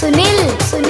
Sunil Sunil.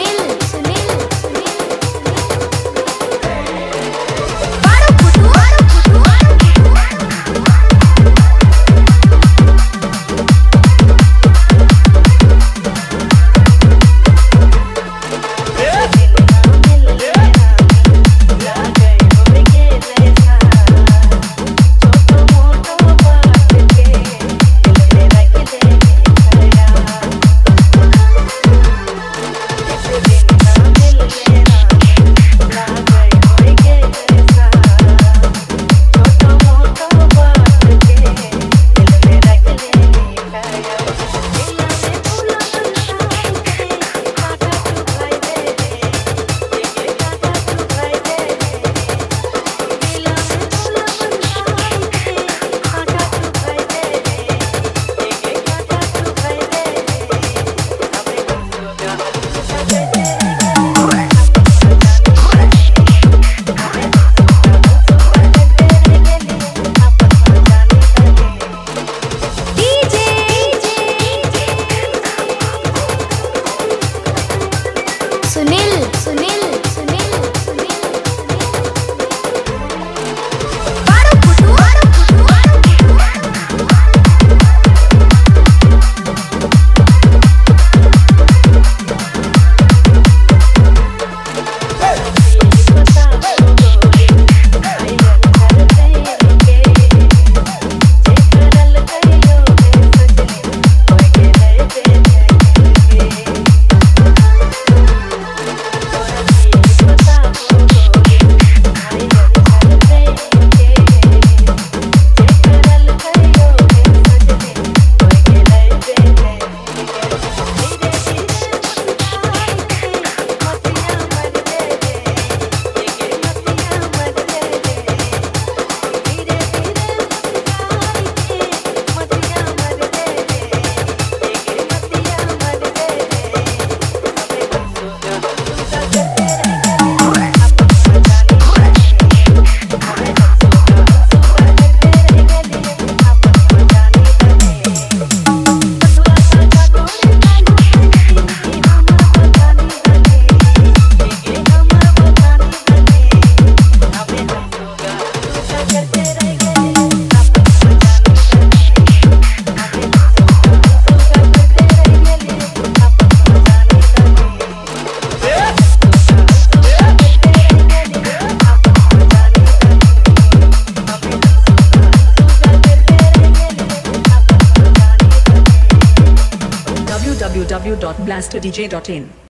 www.blasterdj.in.